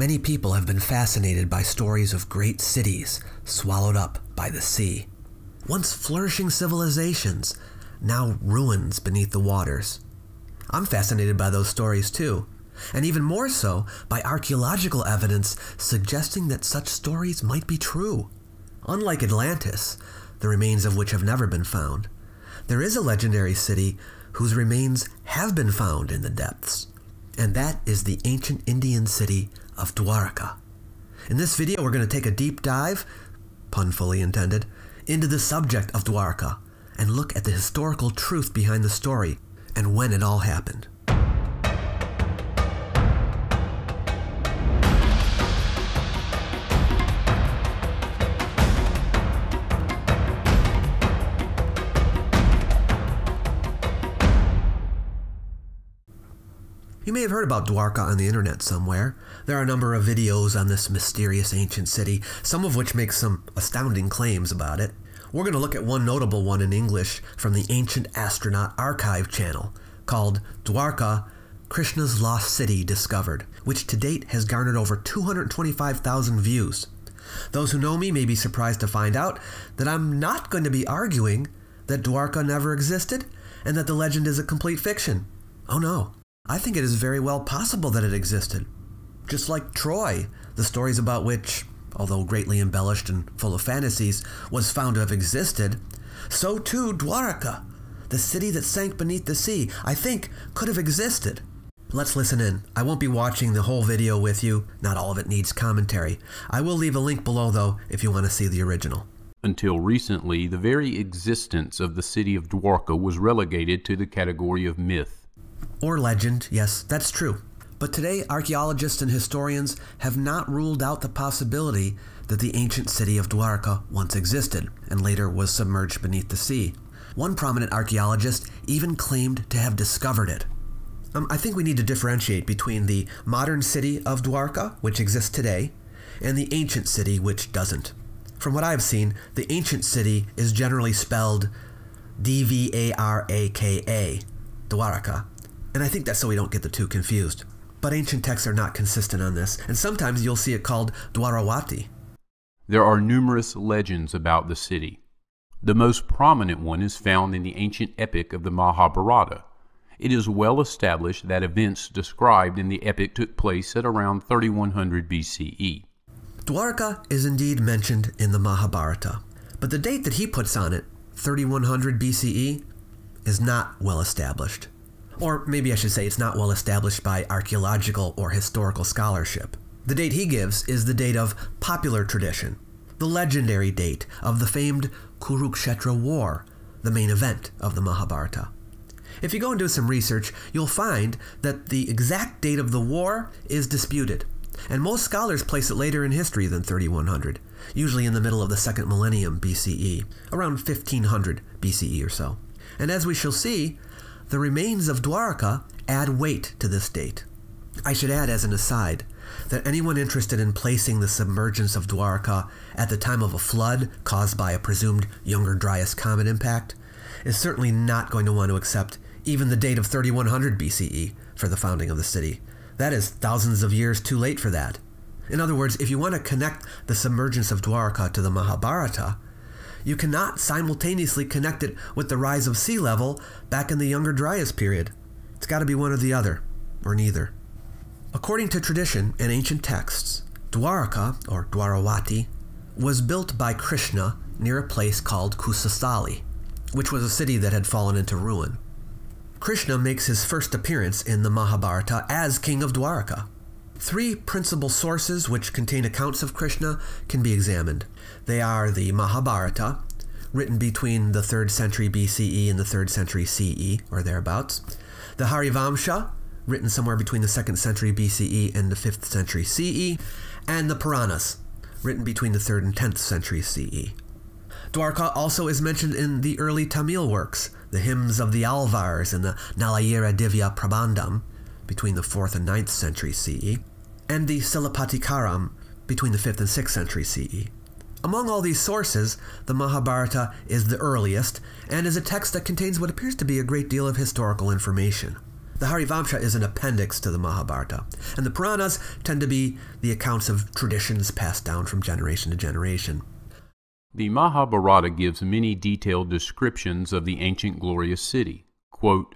Many people have been fascinated by stories of great cities swallowed up by the sea. Once flourishing civilizations, now ruins beneath the waters. I'm fascinated by those stories too, and even more so by archaeological evidence suggesting that such stories might be true. Unlike Atlantis, the remains of which have never been found, there is a legendary city whose remains have been found in the depths, and that is the ancient Indian city of Dwarka. In this video, we're going to take a deep dive, pun fully intended, into the subject of Dwarka and look at the historical truth behind the story and when it all happened. You may have heard about Dwarka on the internet somewhere. There are a number of videos on this mysterious ancient city, some of which make some astounding claims about it. We're going to look at one notable one in English from the Ancient Astronaut Archive channel called Dwarka Krishna's Lost City Discovered, which to date has garnered over 225,000 views. Those who know me may be surprised to find out that I'm not going to be arguing that Dwarka never existed and that the legend is a complete fiction. Oh no. I think it is very well possible that it existed. Just like Troy, the stories about which, although greatly embellished and full of fantasies, was found to have existed, so too Dwarka, the city that sank beneath the sea, I think could have existed. Let's listen in. I won't be watching the whole video with you, not all of it needs commentary. I will leave a link below though if you want to see the original. Until recently, the very existence of the city of Dwarka was relegated to the category of myth. Or legend, yes, that's true. But today, archaeologists and historians have not ruled out the possibility that the ancient city of Dwarka once existed and later was submerged beneath the sea. One prominent archaeologist even claimed to have discovered it. Um, I think we need to differentiate between the modern city of Dwarka, which exists today, and the ancient city, which doesn't. From what I've seen, the ancient city is generally spelled D V A R A K A, Dvaraka, and I think that's so we don't get the two confused. But ancient texts are not consistent on this, and sometimes you'll see it called Dvaravati. There are numerous legends about the city. The most prominent one is found in the ancient epic of the Mahabharata. It is well established that events described in the epic took place at around 3100 BCE. Dwarka is indeed mentioned in the Mahabharata, but the date that he puts on it, 3100 BCE, is not well established. Or maybe I should say it's not well established by archaeological or historical scholarship. The date he gives is the date of popular tradition, the legendary date of the famed Kurukshetra War, the main event of the Mahabharata. If you go and do some research, you'll find that the exact date of the war is disputed, and most scholars place it later in history than 3100, usually in the middle of the second millennium BCE, around 1500 BCE or so. And as we shall see, the remains of Dwarka add weight to this date. I should add, as an aside, that anyone interested in placing the submergence of Dwarka at the time of a flood caused by a presumed Younger Dryas comet impact is certainly not going to want to accept even the date of 3100 BCE for the founding of the city. That is thousands of years too late for that. In other words, if you want to connect the submergence of Dwarka to the Mahabharata, you cannot simultaneously connect it with the rise of sea level back in the Younger Dryas period. It's got to be one or the other, or neither. According to tradition and ancient texts, Dwarka, or Dvaravati, was built by Krishna near a place called Kusasthali, which was a city that had fallen into ruin. Krishna makes his first appearance in the Mahabharata as king of Dwarka. Three principal sources which contain accounts of Krishna can be examined. They are the Mahabharata, written between the 3rd century BCE and the 3rd century CE, or thereabouts, the Harivamsha, written somewhere between the 2nd century BCE and the 5th century CE, and the Puranas, written between the 3rd and 10th century CE. Dwarka also is mentioned in the early Tamil works, the hymns of the Alvars and the Nalayira Divya Prabandham, between the 4th and 9th century CE, and the Silappatikaram between the 5th and 6th century CE. Among all these sources, the Mahabharata is the earliest and is a text that contains what appears to be a great deal of historical information. The Harivamsha is an appendix to the Mahabharata, and the Puranas tend to be the accounts of traditions passed down from generation to generation. The Mahabharata gives many detailed descriptions of the ancient glorious city. Quote,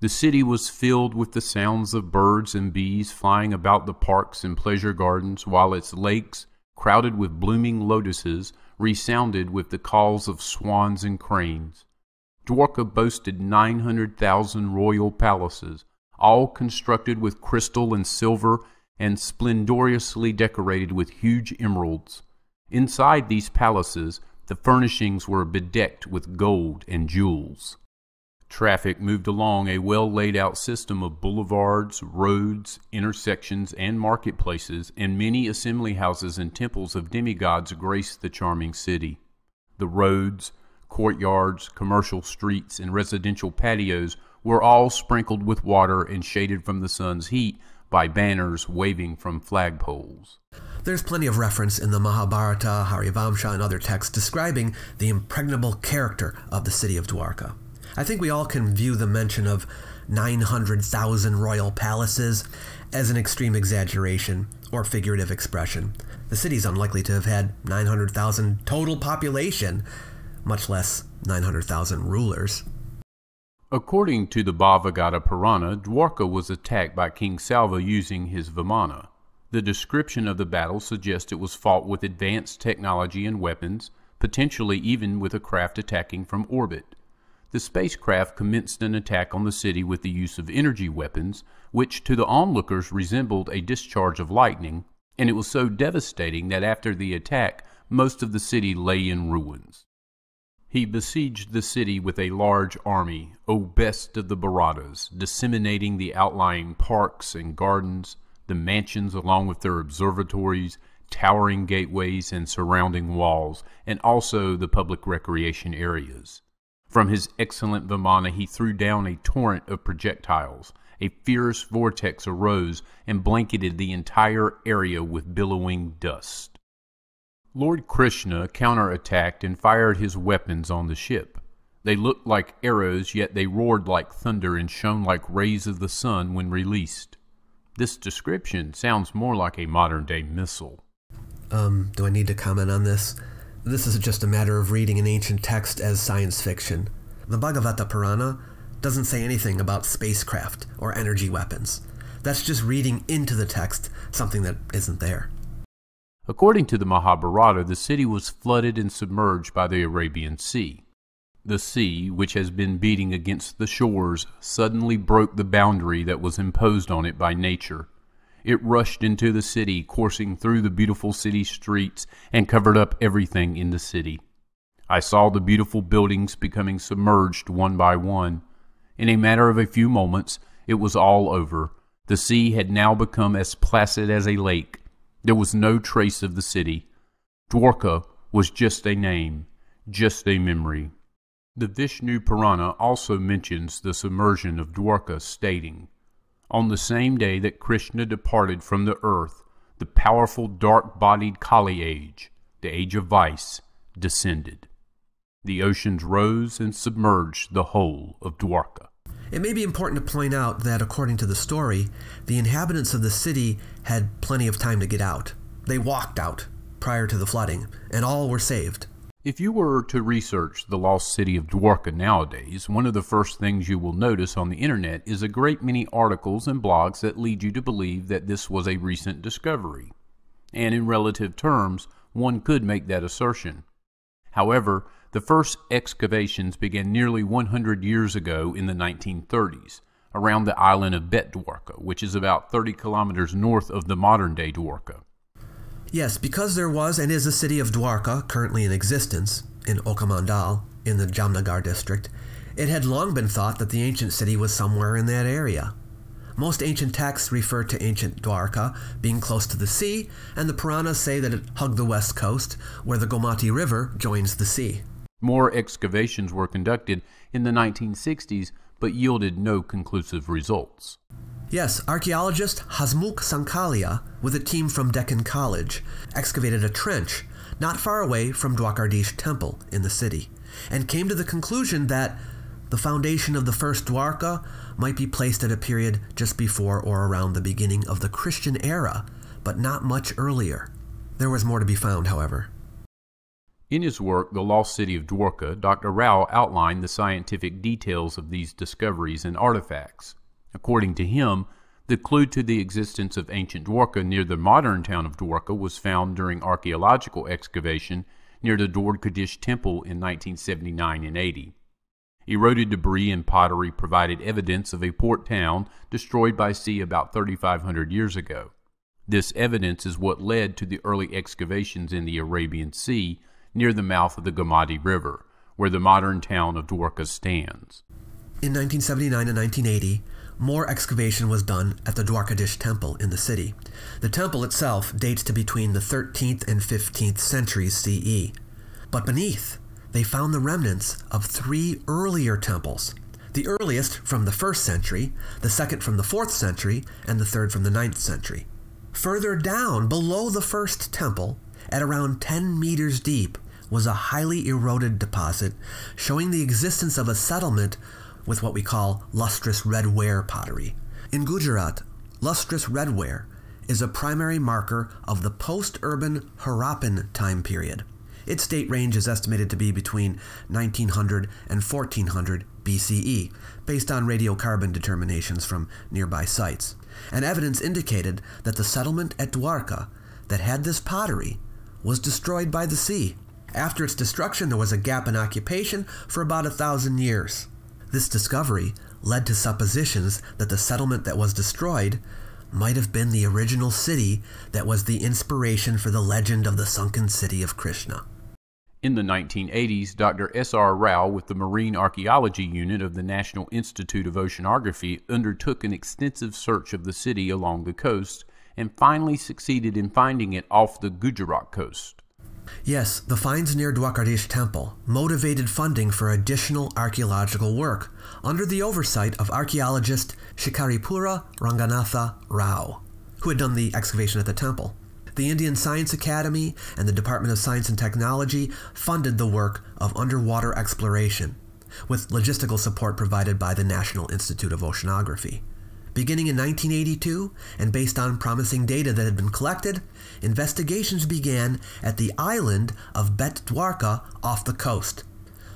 the city was filled with the sounds of birds and bees flying about the parks and pleasure gardens, while its lakes, crowded with blooming lotuses, resounded with the calls of swans and cranes. Dwarka boasted 900,000 royal palaces, all constructed with crystal and silver and splendorously decorated with huge emeralds. Inside these palaces, the furnishings were bedecked with gold and jewels. Traffic moved along a well laid out system of boulevards, roads, intersections, and marketplaces, and many assembly houses and temples of demigods graced the charming city. The roads, courtyards, commercial streets, and residential patios were all sprinkled with water and shaded from the sun's heat by banners waving from flagpoles. There's plenty of reference in the Mahabharata, Harivamsha, and other texts describing the impregnable character of the city of Dwarka. I think we all can view the mention of 900,000 royal palaces as an extreme exaggeration or figurative expression. The city's unlikely to have had 900,000 total population, much less 900,000 rulers. According to the Bhagavata Purana, Dwarka was attacked by King Salva using his Vimana. The description of the battle suggests it was fought with advanced technology and weapons, potentially even with a craft attacking from orbit the spacecraft commenced an attack on the city with the use of energy weapons, which to the onlookers resembled a discharge of lightning, and it was so devastating that after the attack most of the city lay in ruins. He besieged the city with a large army, O best of the Bharatas, disseminating the outlying parks and gardens, the mansions along with their observatories, towering gateways and surrounding walls, and also the public recreation areas. From his excellent Vimana he threw down a torrent of projectiles. A fierce vortex arose and blanketed the entire area with billowing dust. Lord Krishna counterattacked and fired his weapons on the ship. They looked like arrows, yet they roared like thunder and shone like rays of the sun when released. This description sounds more like a modern day missile. Um, do I need to comment on this? This is just a matter of reading an ancient text as science fiction. The Bhagavata Purana doesn't say anything about spacecraft or energy weapons. That's just reading into the text something that isn't there. According to the Mahabharata, the city was flooded and submerged by the Arabian Sea. The sea, which has been beating against the shores, suddenly broke the boundary that was imposed on it by nature it rushed into the city, coursing through the beautiful city streets, and covered up everything in the city. I saw the beautiful buildings becoming submerged one by one. In a matter of a few moments, it was all over. The sea had now become as placid as a lake. There was no trace of the city. Dwarka was just a name, just a memory. The Vishnu Purana also mentions the submersion of Dwarka, stating, on the same day that Krishna departed from the earth, the powerful dark bodied Kali age, the age of vice, descended. The oceans rose and submerged the whole of Dwarka. It may be important to point out that, according to the story, the inhabitants of the city had plenty of time to get out. They walked out prior to the flooding, and all were saved. If you were to research the lost city of Dwarka nowadays, one of the first things you will notice on the internet is a great many articles and blogs that lead you to believe that this was a recent discovery. And in relative terms, one could make that assertion. However, the first excavations began nearly 100 years ago in the 1930s, around the island of Bet Dwarka, which is about 30 kilometers north of the modern day Dwarka. Yes, because there was and is a city of Dwarka currently in existence, in Okamandal, in the Jamnagar district, it had long been thought that the ancient city was somewhere in that area. Most ancient texts refer to ancient Dwarka being close to the sea, and the Puranas say that it hugged the west coast, where the Gomati River joins the sea. More excavations were conducted in the 1960s, but yielded no conclusive results. Yes, archaeologist Hasmukh Sankalia, with a team from Deccan College, excavated a trench not far away from Dwarkadish Temple in the city, and came to the conclusion that The foundation of the first Dwarka might be placed at a period just before or around the beginning of the Christian era, but not much earlier. There was more to be found, however. In his work, The Lost City of Dwarka, Dr. Rao outlined the scientific details of these discoveries and artifacts. According to him, the clue to the existence of ancient Dwarka near the modern town of Dwarka was found during archaeological excavation near the Dwarkadish Temple in 1979 and 80. Eroded debris and pottery provided evidence of a port town destroyed by sea about 3,500 years ago. This evidence is what led to the early excavations in the Arabian Sea near the mouth of the Gomati River, where the modern town of Dwarka stands. In 1979 and 1980, more excavation was done at the Dwarkadish Temple in the city. The temple itself dates to between the 13th and 15th centuries CE. But beneath, they found the remnants of three earlier temples. The earliest from the 1st century, the second from the 4th century, and the third from the 9th century. Further down, below the first temple, at around 10 meters deep, was a highly eroded deposit showing the existence of a settlement with what we call lustrous red ware pottery. In Gujarat, lustrous red ware is a primary marker of the post urban Harappan time period. Its date range is estimated to be between 1900 and 1400 BCE, based on radiocarbon determinations from nearby sites. And evidence indicated that the settlement at Dwarka that had this pottery was destroyed by the sea. After its destruction, there was a gap in occupation for about a thousand years. This discovery led to suppositions that the settlement that was destroyed might have been the original city that was the inspiration for the legend of the sunken city of Krishna. In the 1980s, Dr. S.R. Rao with the Marine Archaeology Unit of the National Institute of Oceanography undertook an extensive search of the city along the coast and finally succeeded in finding it off the Gujarat coast. Yes, the finds near Dwarkadish Temple motivated funding for additional archaeological work under the oversight of archaeologist Shikaripura Ranganatha Rao, who had done the excavation at the temple. The Indian Science Academy and the Department of Science and Technology funded the work of underwater exploration, with logistical support provided by the National Institute of Oceanography. Beginning in 1982, and based on promising data that had been collected, investigations began at the island of Bet Dwarka off the coast,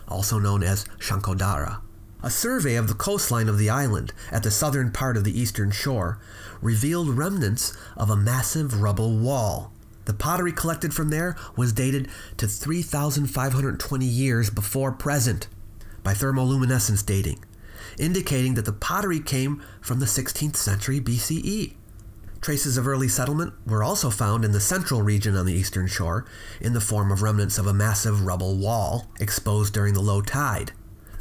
also known as Shankodara. A survey of the coastline of the island at the southern part of the eastern shore revealed remnants of a massive rubble wall. The pottery collected from there was dated to 3,520 years before present by thermoluminescence dating indicating that the pottery came from the 16th century BCE. Traces of early settlement were also found in the central region on the eastern shore in the form of remnants of a massive rubble wall exposed during the low tide.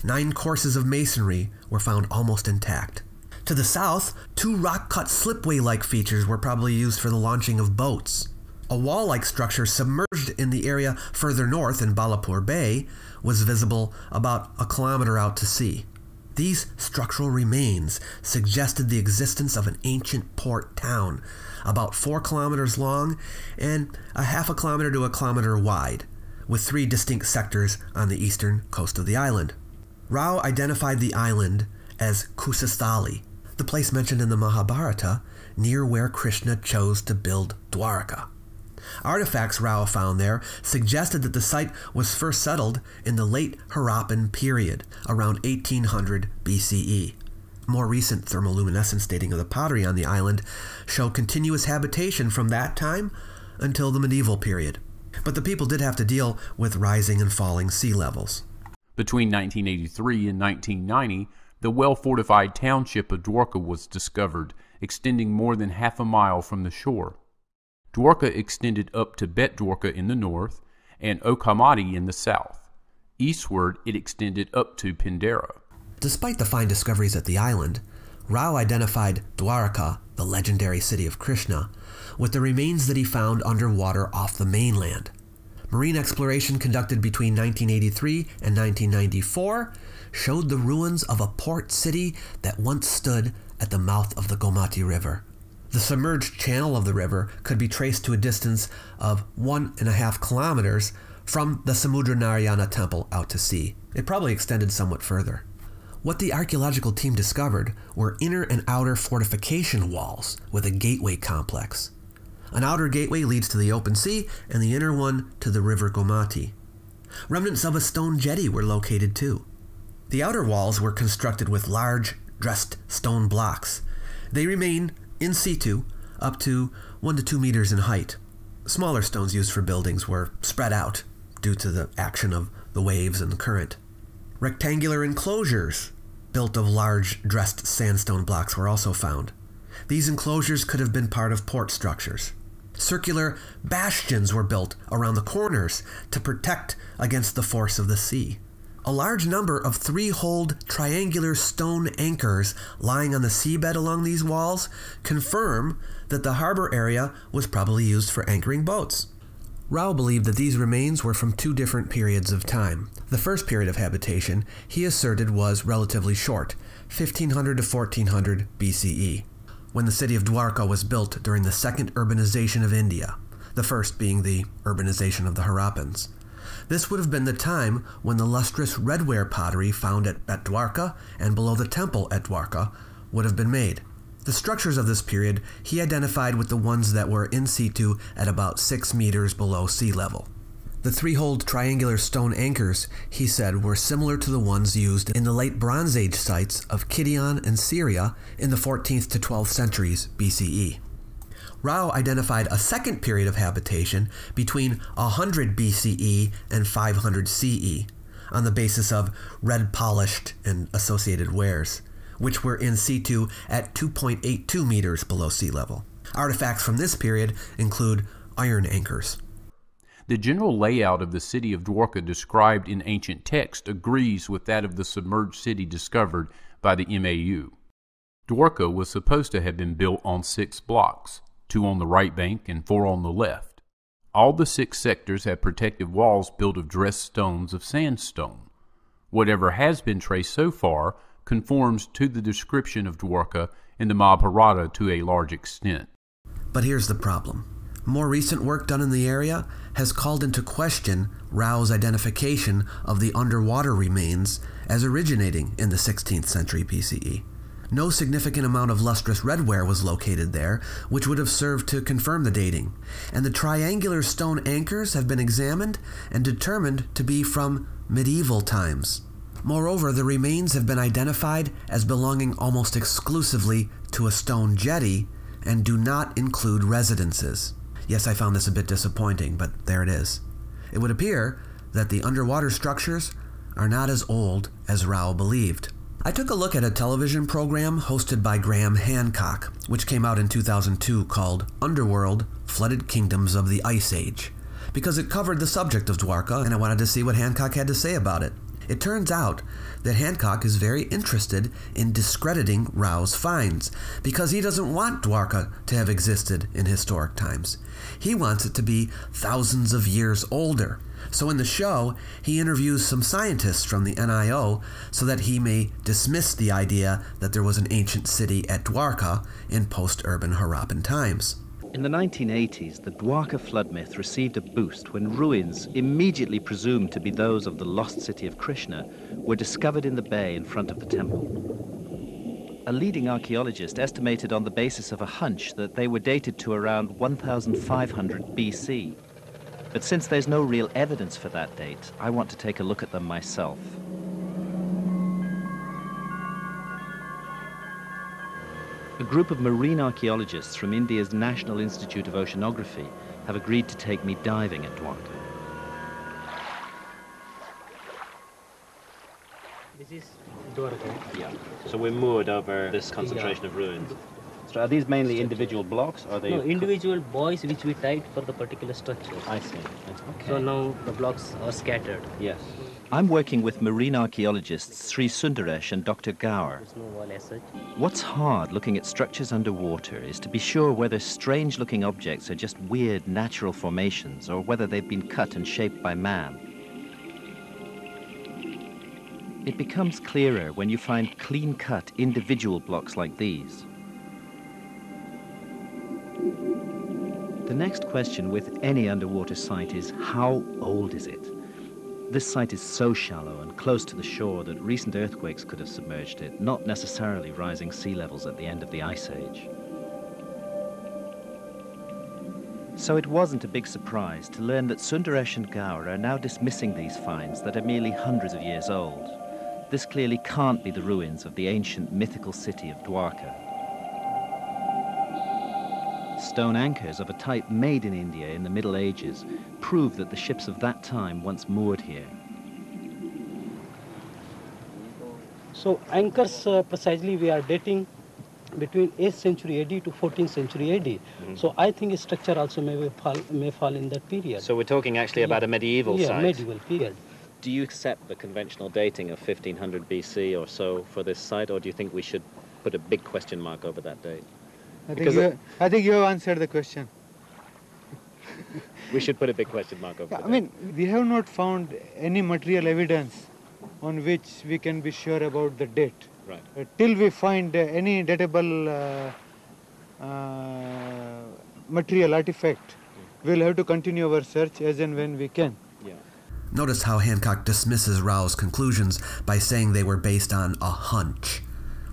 Nine courses of masonry were found almost intact. To the south, two rock cut slipway like features were probably used for the launching of boats. A wall like structure submerged in the area further north in Balapur Bay was visible about a kilometer out to sea. These structural remains suggested the existence of an ancient port town, about four kilometers long and a half a kilometer to a kilometer wide, with three distinct sectors on the eastern coast of the island. Rao identified the island as Kusasthali, the place mentioned in the Mahabharata near where Krishna chose to build Dwarka. Artifacts Rao found there suggested that the site was first settled in the late Harappan period, around 1800 BCE. More recent thermoluminescence dating of the pottery on the island show continuous habitation from that time until the medieval period. But the people did have to deal with rising and falling sea levels. Between 1983 and 1990, the well fortified township of Dwarka was discovered, extending more than half a mile from the shore. Dwarka extended up to Bet Dwarka in the north and Okamati in the south. Eastward, it extended up to Pindara. Despite the fine discoveries at the island, Rao identified Dwarka, the legendary city of Krishna, with the remains that he found underwater off the mainland. Marine exploration conducted between 1983 and 1994 showed the ruins of a port city that once stood at the mouth of the Gomati River. The submerged channel of the river could be traced to a distance of one and a half kilometers from the Samudra Narayana temple out to sea. It probably extended somewhat further. What the archaeological team discovered were inner and outer fortification walls with a gateway complex. An outer gateway leads to the open sea, and the inner one to the river Gomati. Remnants of a stone jetty were located too. The outer walls were constructed with large, dressed stone blocks. They remain in situ up to 1 to 2 meters in height. Smaller stones used for buildings were spread out due to the action of the waves and the current. Rectangular enclosures built of large dressed sandstone blocks were also found. These enclosures could have been part of port structures. Circular bastions were built around the corners to protect against the force of the sea. A large number of three holed triangular stone anchors lying on the seabed along these walls confirm that the harbor area was probably used for anchoring boats. Rao believed that these remains were from two different periods of time. The first period of habitation, he asserted, was relatively short 1500 to 1400 BCE, when the city of Dwarka was built during the second urbanization of India, the first being the urbanization of the Harappans. This would have been the time when the lustrous redware pottery found at, at Dwarka and below the temple at Dwarka would have been made. The structures of this period he identified with the ones that were in situ at about 6 meters below sea level. The three holed triangular stone anchors, he said, were similar to the ones used in the late Bronze Age sites of Kition and Syria in the 14th to 12th centuries BCE. Rao identified a second period of habitation between 100 BCE and 500 CE on the basis of red polished and associated wares, which were in situ at 2.82 meters below sea level. Artifacts from this period include iron anchors. The general layout of the city of Dwarka described in ancient text agrees with that of the submerged city discovered by the MAU. Dwarka was supposed to have been built on six blocks, two on the right bank and four on the left. All the six sectors have protective walls built of dressed stones of sandstone. Whatever has been traced so far conforms to the description of Dwarka in the Mahabharata to a large extent. But here's the problem. More recent work done in the area has called into question Rao's identification of the underwater remains as originating in the 16th century BCE. No significant amount of lustrous redware was located there, which would have served to confirm the dating, and the triangular stone anchors have been examined and determined to be from medieval times. Moreover, the remains have been identified as belonging almost exclusively to a stone jetty and do not include residences. Yes, I found this a bit disappointing, but there it is. It would appear that the underwater structures are not as old as Rao believed. I took a look at a television program hosted by Graham Hancock, which came out in 2002 called Underworld Flooded Kingdoms of the Ice Age, because it covered the subject of Dwarka and I wanted to see what Hancock had to say about it. It turns out that Hancock is very interested in discrediting Rao's finds because he doesn't want Dwarka to have existed in historic times. He wants it to be thousands of years older. So in the show, he interviews some scientists from the NIO so that he may dismiss the idea that there was an ancient city at Dwarka in post urban Harappan times. In the 1980s, the Dwarka flood myth received a boost when ruins, immediately presumed to be those of the lost city of Krishna, were discovered in the bay in front of the temple. A leading archaeologist estimated on the basis of a hunch that they were dated to around 1500 BC. But since there's no real evidence for that date, I want to take a look at them myself. A group of marine archaeologists from India's National Institute of Oceanography have agreed to take me diving at Dwarka. This is Dwarka. Yeah. So we're moored over this concentration Yeah. of ruins. So are these mainly individual blocks or are they No, individual buoys which we tied for the particular structure. I see. Okay. So now the blocks are scattered. Yes. I'm working with marine archaeologists Sri Sundaresh and Dr. Gaur. There's no wall. What's hard looking at structures underwater is to be sure whether strange looking objects are just weird natural formations or whether they've been cut and shaped by man. It becomes clearer when you find clean cut individual blocks like these. The next question with any underwater site is how old is it? This site is so shallow and close to the shore that recent earthquakes could have submerged it, not necessarily rising sea levels at the end of the Ice Age. So it wasn't a big surprise to learn that Sundaresh and Gaur are now dismissing these finds that are merely hundreds of years old. This clearly can't be the ruins of the ancient mythical city of Dwarka. Stone anchors of a type made in India in the Middle Ages prove that the ships of that time once moored here. So anchors uh, precisely we are dating between 8th century AD to 14th century AD. Mm-hmm. So I think structure also may fall, may fall in that period. So we're talking actually about Yeah. a medieval yeah, site. medieval period. Do you accept the conventional dating of 1500 BC or so for this site, or do you think we should put a big question mark over that date? I think, you, it- I think you have answered the question. We should put a big question mark over Yeah, the I mean, we have not found any material evidence on which we can be sure about the date. Right. Uh, till we find uh, any datable uh, uh, material artifact, we'll have to continue our search as and when we can. Yeah. Notice how Hancock dismisses Rao's conclusions by saying they were based on a hunch,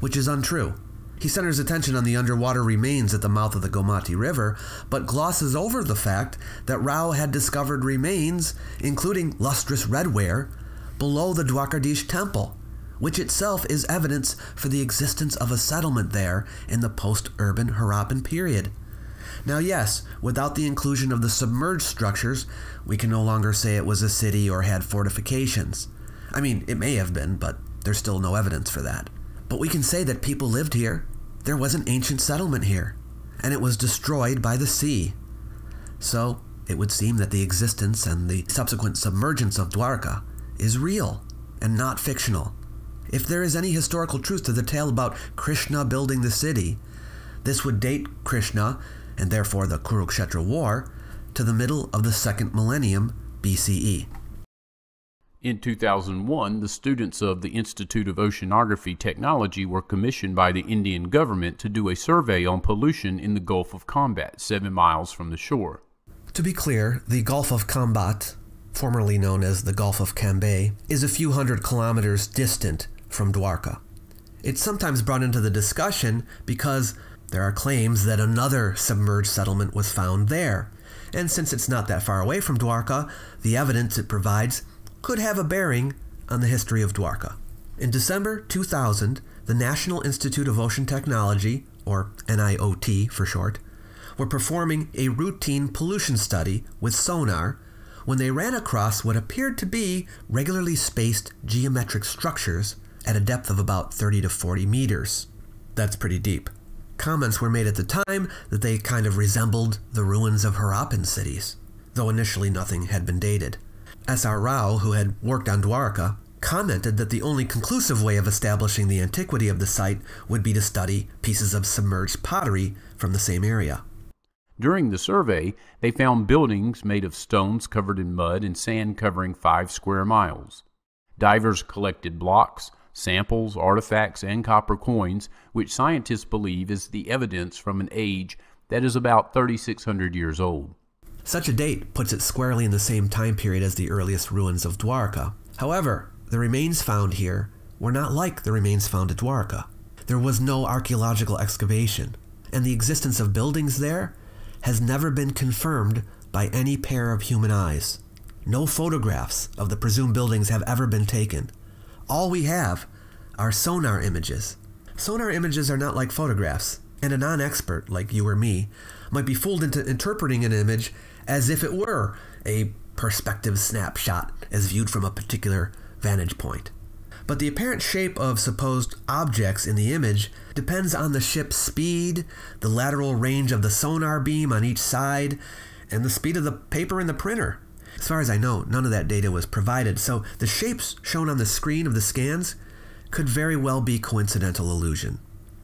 which is untrue. He centers attention on the underwater remains at the mouth of the Gomati River, but glosses over the fact that Rao had discovered remains, including lustrous redware, below the Dwarkadish temple, which itself is evidence for the existence of a settlement there in the post urban Harappan period. Now, yes, without the inclusion of the submerged structures, we can no longer say it was a city or had fortifications. I mean, it may have been, but there's still no evidence for that. But we can say that people lived here. There was an ancient settlement here, and it was destroyed by the sea. So, it would seem that the existence and the subsequent submergence of Dwarka is real and not fictional. If there is any historical truth to the tale about Krishna building the city, this would date Krishna, and therefore the Kurukshetra War, to the middle of the second millennium. BCE. In 2001, the students of the Institute of Oceanography Technology were commissioned by the Indian government to do a survey on pollution in the Gulf of Khambhat, seven miles from the shore. To be clear, the Gulf of Khambhat, formerly known as the Gulf of Cambay, is a few hundred kilometers distant from Dwarka. It's sometimes brought into the discussion because there are claims that another submerged settlement was found there. And since it's not that far away from Dwarka, the evidence it provides could have a bearing on the history of Dwarka. In December 2000, the National Institute of Ocean Technology, or NIOT for short, were performing a routine pollution study with sonar when they ran across what appeared to be regularly spaced geometric structures at a depth of about 30 to 40 meters. That's pretty deep. Comments were made at the time that they kind of resembled the ruins of Harappan cities, though initially nothing had been dated. S.R. Rao, who had worked on Dwarka, commented that the only conclusive way of establishing the antiquity of the site would be to study pieces of submerged pottery from the same area. During the survey, they found buildings made of stones covered in mud and sand covering five square miles. Divers collected blocks, samples, artifacts, and copper coins, which scientists believe is the evidence from an age that is about 3,600 years old. Such a date puts it squarely in the same time period as the earliest ruins of Dwarka. However, the remains found here were not like the remains found at Dwarka. There was no archaeological excavation, and the existence of buildings there has never been confirmed by any pair of human eyes. No photographs of the presumed buildings have ever been taken. All we have are sonar images. Sonar images are not like photographs, and a non expert like you or me might be fooled into interpreting an image as if it were a perspective snapshot as viewed from a particular vantage point. But the apparent shape of supposed objects in the image depends on the ship's speed, the lateral range of the sonar beam on each side, and the speed of the paper in the printer. As far as I know, none of that data was provided, so the shapes shown on the screen of the scans could very well be coincidental illusion.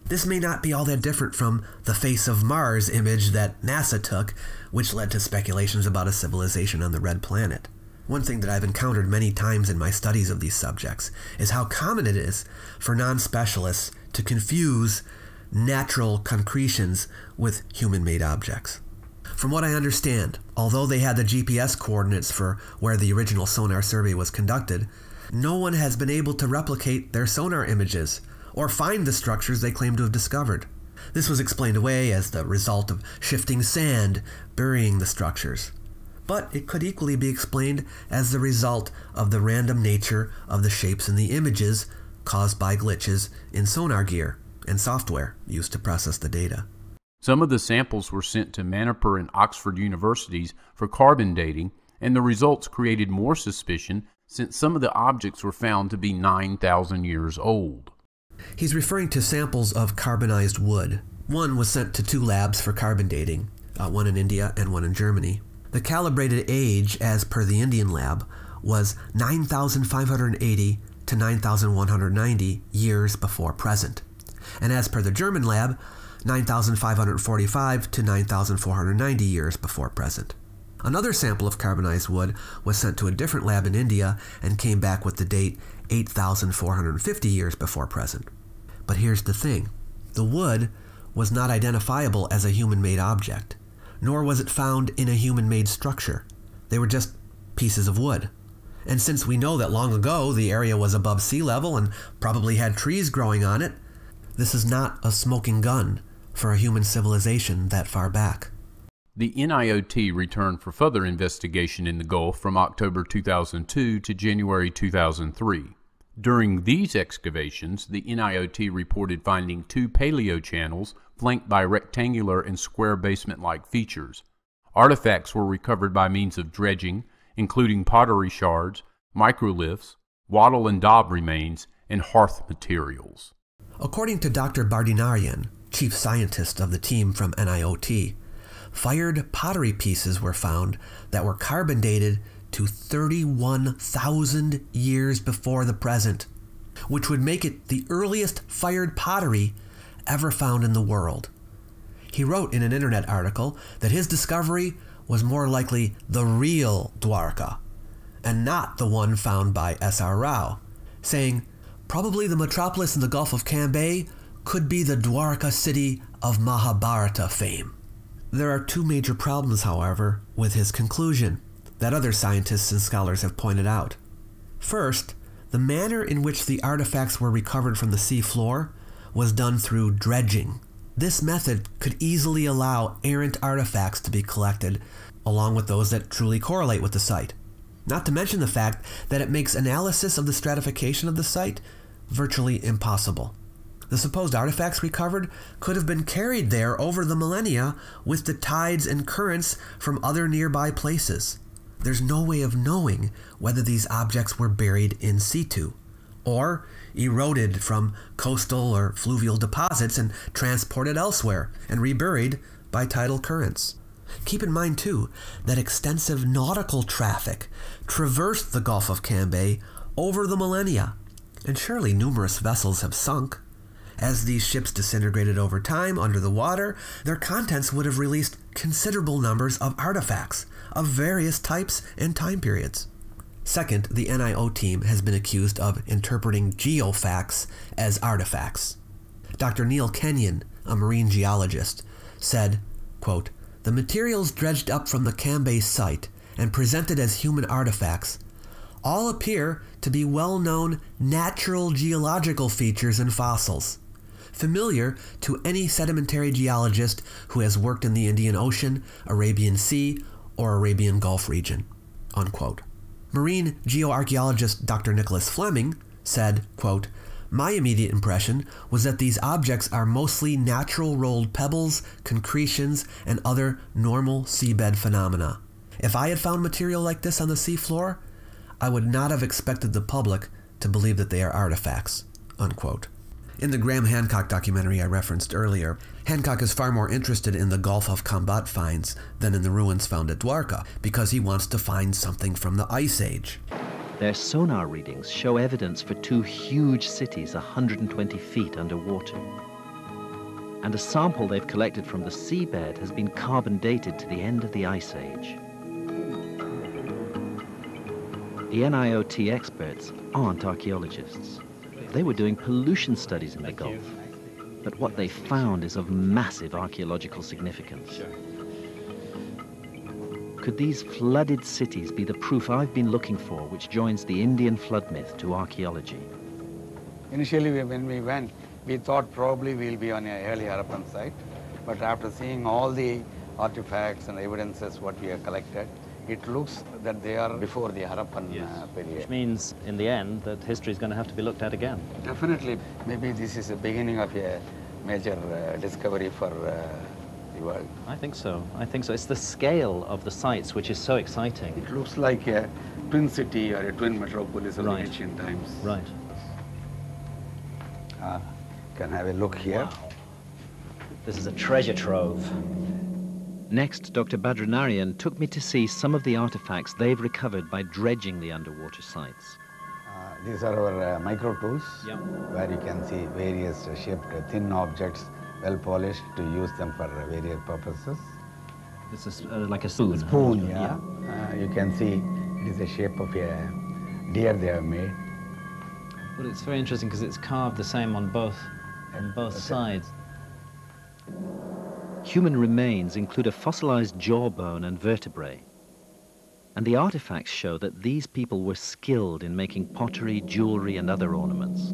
This may not be all that different from the face of Mars image that NASA took, which led to speculations about a civilization on the red planet. One thing that I've encountered many times in my studies of these subjects is how common it is for non specialists to confuse natural concretions with human made objects. From what I understand, although they had the GPS coordinates for where the original sonar survey was conducted, no one has been able to replicate their sonar images or find the structures they claim to have discovered. This was explained away as the result of shifting sand burying the structures. But it could equally be explained as the result of the random nature of the shapes in the images caused by glitches in sonar gear and software used to process the data. Some of the samples were sent to Manipur and Oxford universities for carbon dating, and the results created more suspicion since some of the objects were found to be 9,000 years old. He's referring to samples of carbonized wood. One was sent to two labs for carbon dating, uh, one in India and one in Germany. The calibrated age, as per the Indian lab, was 9,580 to 9,190 years before present. And as per the German lab, 9,545 to 9,490 years before present. Another sample of carbonized wood was sent to a different lab in India and came back with the date 8,450 years before present. But here's the thing the wood was not identifiable as a human made object, nor was it found in a human made structure. They were just pieces of wood. And since we know that long ago the area was above sea level and probably had trees growing on it, this is not a smoking gun for a human civilization that far back. The NIOT returned for further investigation in the Gulf from October 2002 to January 2003. During these excavations, the NIOT reported finding two paleo channels flanked by rectangular and square basement like features. Artifacts were recovered by means of dredging, including pottery shards, microliths, wattle and daub remains, and hearth materials. According to Dr. Badrinarayan, chief scientist of the team from NIOT, fired pottery pieces were found that were carbon dated to 31,000 years before the present, which would make it the earliest fired pottery ever found in the world. He wrote in an internet article that his discovery was more likely the real Dwarka and not the one found by S.R. Rao, saying, Probably the metropolis in the Gulf of Cambay could be the Dwarka city of Mahabharata fame. There are two major problems, however, with his conclusion that other scientists and scholars have pointed out. First, the manner in which the artifacts were recovered from the sea floor was done through dredging. This method could easily allow errant artifacts to be collected, along with those that truly correlate with the site. Not to mention the fact that it makes analysis of the stratification of the site virtually impossible. The supposed artifacts recovered could have been carried there over the millennia with the tides and currents from other nearby places. There's no way of knowing whether these objects were buried in situ or eroded from coastal or fluvial deposits and transported elsewhere and reburied by tidal currents. Keep in mind, too, that extensive nautical traffic traversed the Gulf of Cambay over the millennia, and surely numerous vessels have sunk. As these ships disintegrated over time under the water, their contents would have released considerable numbers of artifacts of various types and time periods. Second, the NIO team has been accused of interpreting geofacts as artifacts. Dr. Neil Kenyon, a marine geologist, said, quote, The materials dredged up from the Cambay site and presented as human artifacts all appear to be well known natural geological features and fossils, familiar to any sedimentary geologist who has worked in the Indian Ocean, Arabian Sea, or Arabian Gulf region. Unquote. Marine geoarchaeologist Dr. Nicholas Fleming said, quote, my immediate impression was that these objects are mostly natural rolled pebbles, concretions, and other normal seabed phenomena. If I had found material like this on the seafloor, I would not have expected the public to believe that they are artifacts. Unquote. In the Graham Hancock documentary I referenced earlier, Hancock is far more interested in the Gulf of Khambhat finds than in the ruins found at Dwarka because he wants to find something from the Ice Age. Their sonar readings show evidence for two huge cities 120 feet underwater. And a sample they've collected from the seabed has been carbon dated to the end of the Ice Age. The NIOT experts aren't archaeologists. They were doing pollution studies in the Gulf. But what they found is of massive archaeological significance. Could these flooded cities be the proof I've been looking for which joins the Indian flood myth to archaeology? Initially, when we went, we thought probably we'll be on a early Harappan site, but after seeing all the artifacts and evidences what we have collected, it looks that they are before the Harappan uh, period. Which means, in the end, that history is going to have to be looked at again. Definitely, maybe this is the beginning of a major uh, discovery for uh, the world. I think so. I think so. It's the scale of the sites which is so exciting. It looks like a twin city or a twin metropolis of Right. ancient times. Right. Uh, can have a look here. This is a treasure trove. Next, Dr. Badrinarayan took me to see some of the artifacts they've recovered by dredging the underwater sites. Uh, these are our uh, micro tools Yeah. where you can see various shaped thin objects well polished to use them for various purposes. This is uh, like a spoon. Spoon, yeah. Uh, you can see it is the shape of a deer they have made. But it's very interesting because it's carved the same on both, on both sides. Human remains include a fossilized jawbone and vertebrae. And the artifacts show that these people were skilled in making pottery, jewelry, and other ornaments.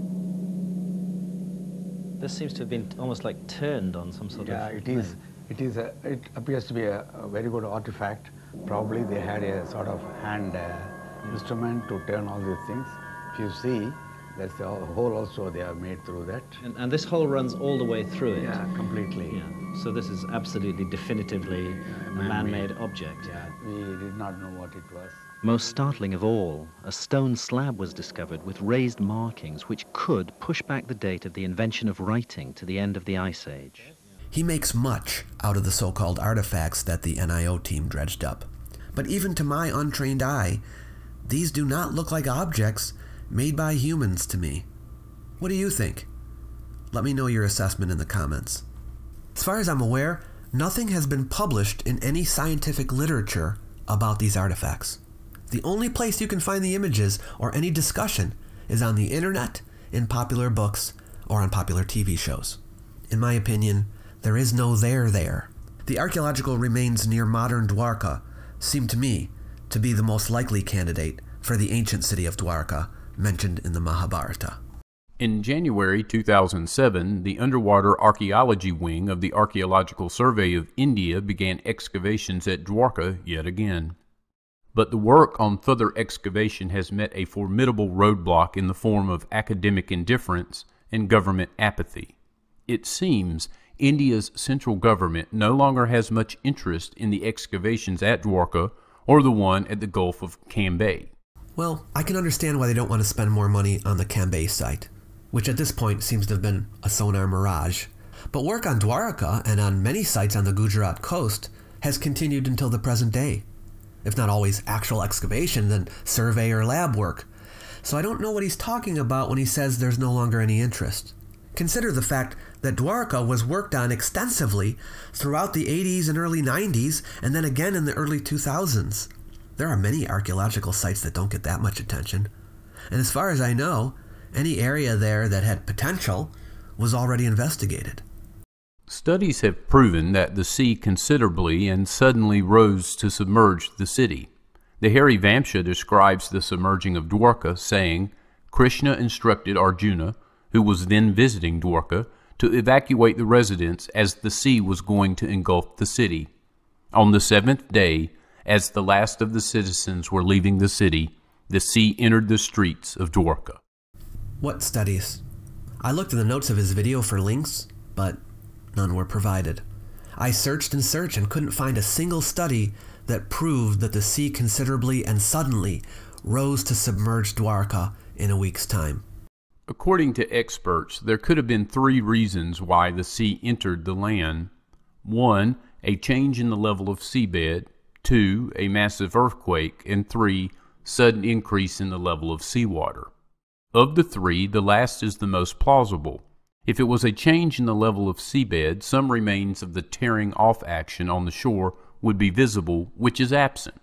This seems to have been almost like turned on some sort Yeah, of. it is. It is. A, it appears to be a, a very good artifact. Probably they had a sort of hand uh, instrument to turn all these things. If you see, there's the hole also they have made through that. And, and this hole runs all the way through it. Yeah, completely. Yeah. So this is absolutely definitively a man-made. man-made object. Yeah, we did not know what it was. Most startling of all, a stone slab was discovered with raised markings which could push back the date of the invention of writing to the end of the Ice Age. He makes much out of the so called artifacts that the NIO team dredged up. But even to my untrained eye, these do not look like objects made by humans to me. What do you think? Let me know your assessment in the comments. As far as I'm aware, nothing has been published in any scientific literature about these artifacts. The only place you can find the images or any discussion is on the internet, in popular books, or on popular TV shows. In my opinion, there is no there there. The archaeological remains near modern Dwarka seem to me to be the most likely candidate for the ancient city of Dwarka mentioned in the Mahabharata. In January 2007, the Underwater Archaeology Wing of the Archaeological Survey of India began excavations at Dwarka yet again. But the work on further excavation has met a formidable roadblock in the form of academic indifference and government apathy. It seems India's central government no longer has much interest in the excavations at Dwarka or the one at the Gulf of Cambay. Well, I can understand why they don't want to spend more money on the Cambay site, which at this point seems to have been a sonar mirage. But work on Dwarka and on many sites on the Gujarat coast has continued until the present day. If not always actual excavation, then survey or lab work. So I don't know what he's talking about when he says there's no longer any interest. Consider the fact that Dwarka was worked on extensively throughout the 80s and early 90s, and then again in the early 2000s. There are many archaeological sites that don't get that much attention. And as far as I know, any area there that had potential was already investigated. Studies have proven that the sea considerably and suddenly rose to submerge the city. The Hari Vamsha describes the submerging of Dwarka, saying, Krishna instructed Arjuna, who was then visiting Dwarka, to evacuate the residents as the sea was going to engulf the city. On the seventh day, as the last of the citizens were leaving the city, the sea entered the streets of Dwarka. What studies? I looked in the notes of his video for links, but none were provided. I searched and searched and couldn't find a single study that proved that the sea considerably and suddenly rose to submerge Dwarka in a week's time. According to experts, there could have been three reasons why the sea entered the land. One, a change in the level of seabed. Two, a massive earthquake. And three, sudden increase in the level of seawater. Of the three, the last is the most plausible. If it was a change in the level of seabed, some remains of the tearing off action on the shore would be visible, which is absent.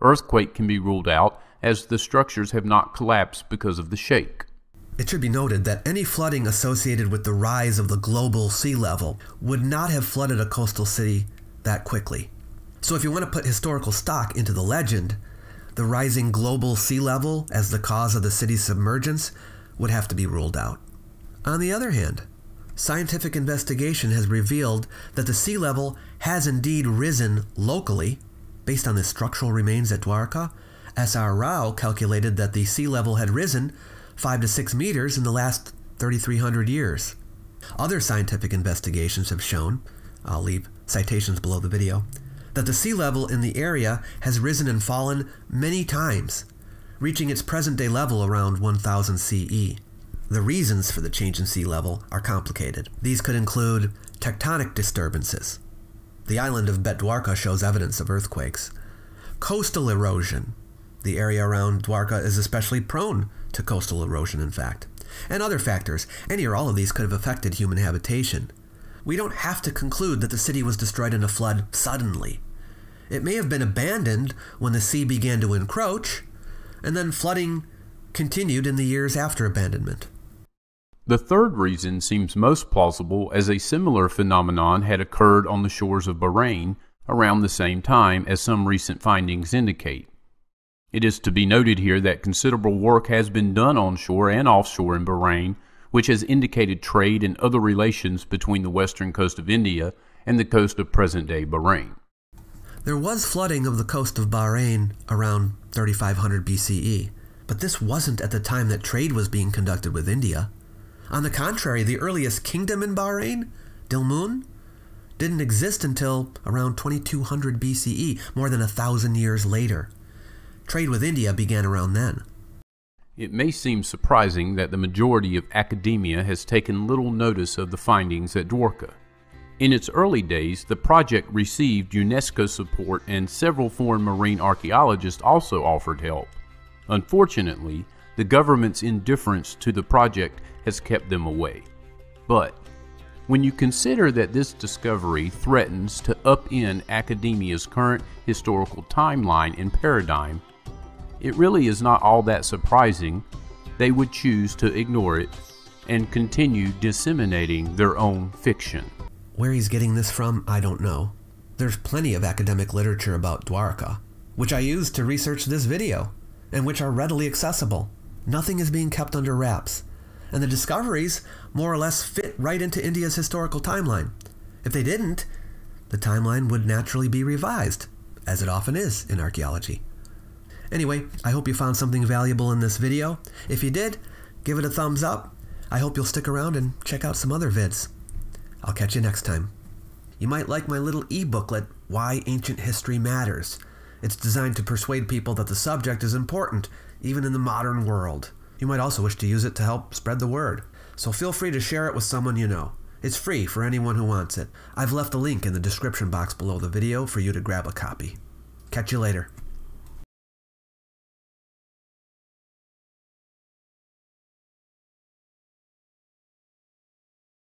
Earthquake can be ruled out as the structures have not collapsed because of the shake. It should be noted that any flooding associated with the rise of the global sea level would not have flooded a coastal city that quickly. So if you want to put historical stock into the legend, the rising global sea level as the cause of the city's submergence would have to be ruled out. On the other hand, scientific investigation has revealed that the sea level has indeed risen locally based on the structural remains at Dwarka. S.R. Rao calculated that the sea level had risen 5 to 6 meters in the last 3,300 years. Other scientific investigations have shown, I'll leave citations below the video, that the sea level in the area has risen and fallen many times, reaching its present day level around 1000 CE. The reasons for the change in sea level are complicated. These could include tectonic disturbances. The island of Bet Dwarka shows evidence of earthquakes. Coastal erosion. The area around Dwarka is especially prone to coastal erosion, in fact. And other factors. Any or all of these could have affected human habitation. We don't have to conclude that the city was destroyed in a flood suddenly. It may have been abandoned when the sea began to encroach, and then flooding continued in the years after abandonment. The third reason seems most plausible as a similar phenomenon had occurred on the shores of Bahrain around the same time as some recent findings indicate. It is to be noted here that considerable work has been done onshore and offshore in Bahrain, which has indicated trade and other relations between the western coast of India and the coast of present day Bahrain. There was flooding of the coast of Bahrain around 3500 BCE, but this wasn't at the time that trade was being conducted with India. On the contrary, the earliest kingdom in Bahrain, Dilmun, didn't exist until around 2200 BCE, more than a thousand years later. Trade with India began around then. It may seem surprising that the majority of academia has taken little notice of the findings at Dwarka. In its early days, the project received UNESCO support and several foreign marine archaeologists also offered help. Unfortunately, the government's indifference to the project has kept them away. But when you consider that this discovery threatens to upend academia's current historical timeline and paradigm, it really is not all that surprising they would choose to ignore it and continue disseminating their own fiction. Where he's getting this from, I don't know. There's plenty of academic literature about Dwarka, which I used to research this video, and which are readily accessible. Nothing is being kept under wraps, and the discoveries more or less fit right into India's historical timeline. If they didn't, the timeline would naturally be revised, as it often is in archaeology. Anyway, I hope you found something valuable in this video. If you did, give it a thumbs up. I hope you'll stick around and check out some other vids. I'll catch you next time. You might like my little e booklet, Why Ancient History Matters. It's designed to persuade people that the subject is important, even in the modern world. You might also wish to use it to help spread the word. So feel free to share it with someone you know. It's free for anyone who wants it. I've left a link in the description box below the video for you to grab a copy. Catch you later.